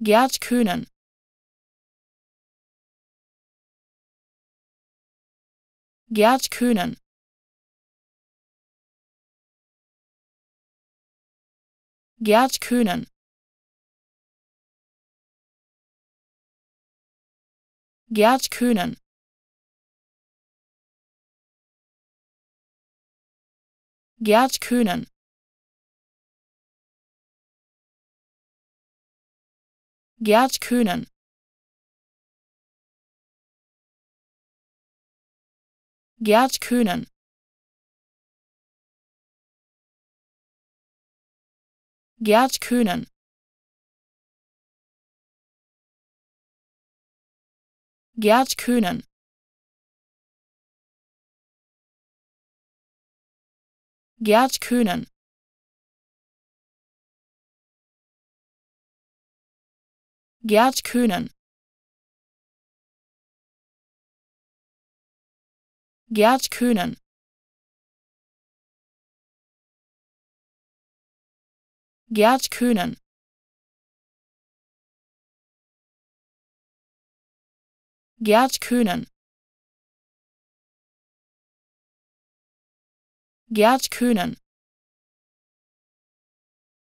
Gerd Köhnen. Gerd Köhnen. Gerd Köhnen. Gerd Köhnen. Gerd Köhnen Gerd Köhnen. Gerd Köhnen. Gerd Köhnen. Gerd Köhnen. Gerd Köhnen Gerd Köhnen. Gerd Köhnen. Gerd Köhnen. Gerd Köhnen. Gerd Köhnen